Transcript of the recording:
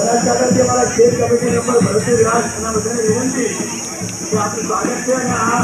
બનાસકાંઠાથી અમારા state committee member Bharatji Vyas એના બધાને વિનંતી કે આપનું સ્વાગત છે અને આ